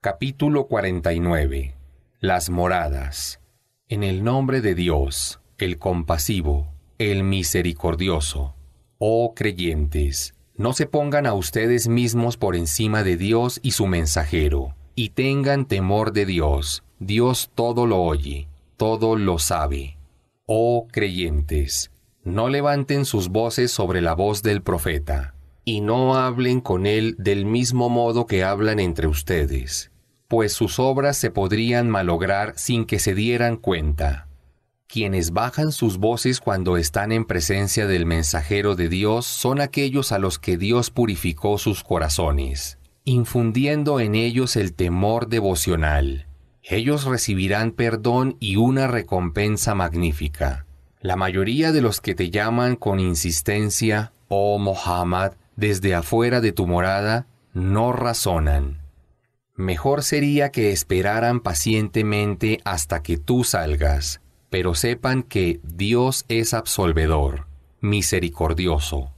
Capítulo 49 Las moradas En el nombre de Dios, el compasivo, el misericordioso. Oh creyentes, no se pongan a ustedes mismos por encima de Dios y su mensajero, y tengan temor de Dios. Dios todo lo oye, todo lo sabe. Oh creyentes, no levanten sus voces sobre la voz del profeta, y no hablen con él del mismo modo que hablan entre ustedes, pues sus obras se podrían malograr sin que se dieran cuenta. Quienes bajan sus voces cuando están en presencia del mensajero de Dios son aquellos a los que Dios purificó sus corazones, infundiendo en ellos el temor devocional. Ellos recibirán perdón y una recompensa magnífica. La mayoría de los que te llaman con insistencia, oh Mohammed, desde afuera de tu morada, no razonan. Mejor sería que esperaran pacientemente hasta que tú salgas pero sepan que Dios es absolvedor, misericordioso.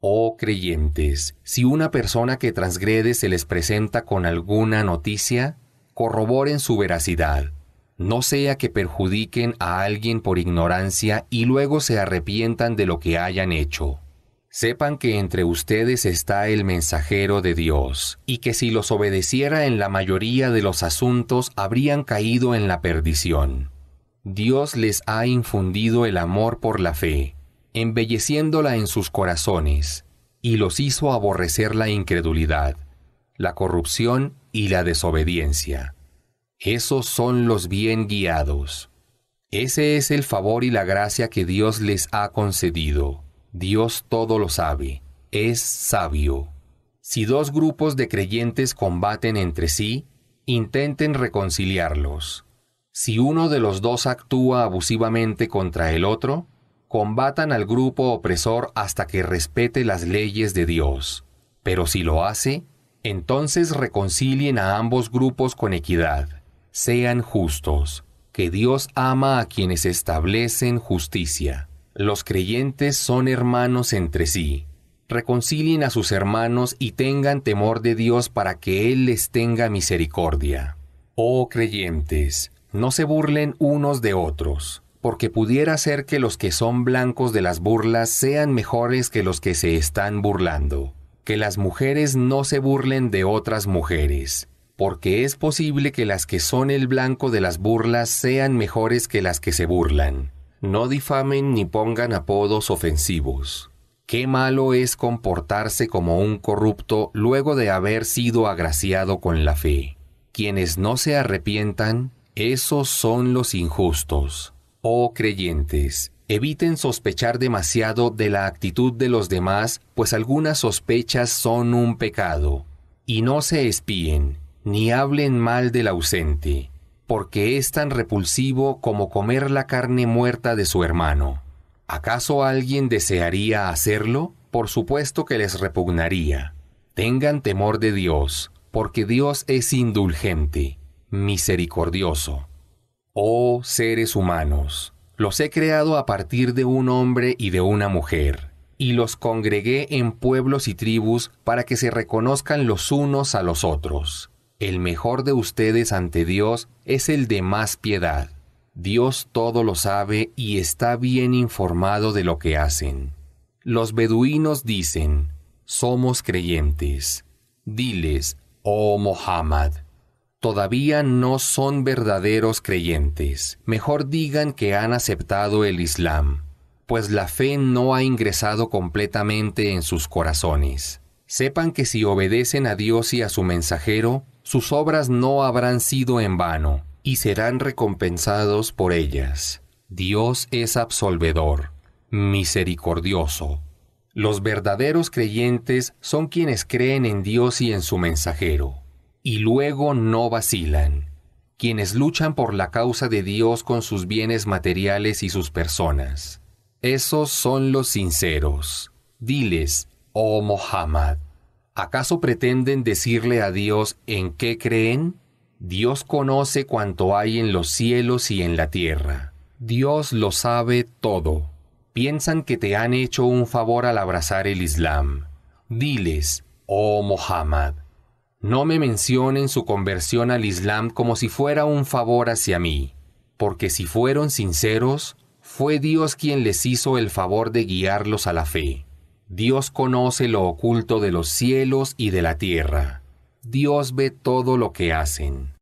Oh creyentes, si una persona que transgrede se les presenta con alguna noticia, corroboren su veracidad. No sea que perjudiquen a alguien por ignorancia y luego se arrepientan de lo que hayan hecho. Sepan que entre ustedes está el mensajero de Dios, y que si los obedeciera en la mayoría de los asuntos habrían caído en la perdición. Dios les ha infundido el amor por la fe, embelleciéndola en sus corazones, y los hizo aborrecer la incredulidad, la corrupción y la desobediencia. Esos son los bien guiados. Ese es el favor y la gracia que Dios les ha concedido. Dios todo lo sabe, es sabio. Si dos grupos de creyentes combaten entre sí, intenten reconciliarlos si uno de los dos actúa abusivamente contra el otro, combatan al grupo opresor hasta que respete las leyes de Dios. Pero si lo hace, entonces reconcilien a ambos grupos con equidad. Sean justos, que Dios ama a quienes establecen justicia. Los creyentes son hermanos entre sí. Reconcilien a sus hermanos y tengan temor de Dios para que Él les tenga misericordia. Oh creyentes, no se burlen unos de otros, porque pudiera ser que los que son blancos de las burlas sean mejores que los que se están burlando. Que las mujeres no se burlen de otras mujeres, porque es posible que las que son el blanco de las burlas sean mejores que las que se burlan. No difamen ni pongan apodos ofensivos. Qué malo es comportarse como un corrupto luego de haber sido agraciado con la fe. Quienes no se arrepientan esos son los injustos. Oh creyentes, eviten sospechar demasiado de la actitud de los demás, pues algunas sospechas son un pecado. Y no se espíen, ni hablen mal del ausente, porque es tan repulsivo como comer la carne muerta de su hermano. ¿Acaso alguien desearía hacerlo? Por supuesto que les repugnaría. Tengan temor de Dios, porque Dios es indulgente misericordioso. Oh seres humanos, los he creado a partir de un hombre y de una mujer, y los congregué en pueblos y tribus para que se reconozcan los unos a los otros. El mejor de ustedes ante Dios es el de más piedad. Dios todo lo sabe y está bien informado de lo que hacen. Los beduinos dicen, somos creyentes. Diles, oh Mohammed, todavía no son verdaderos creyentes. Mejor digan que han aceptado el Islam, pues la fe no ha ingresado completamente en sus corazones. Sepan que si obedecen a Dios y a su mensajero, sus obras no habrán sido en vano, y serán recompensados por ellas. Dios es absolvedor, misericordioso. Los verdaderos creyentes son quienes creen en Dios y en su mensajero y luego no vacilan, quienes luchan por la causa de Dios con sus bienes materiales y sus personas. Esos son los sinceros. Diles, oh Mohammed, ¿acaso pretenden decirle a Dios en qué creen? Dios conoce cuanto hay en los cielos y en la tierra. Dios lo sabe todo. Piensan que te han hecho un favor al abrazar el Islam. Diles, oh Mohammed, No me mencionen su conversión al Islam como si fuera un favor hacia mí, porque si fueron sinceros, fue Dios quien les hizo el favor de guiarlos a la fe. Dios conoce lo oculto de los cielos y de la tierra. Dios ve todo lo que hacen.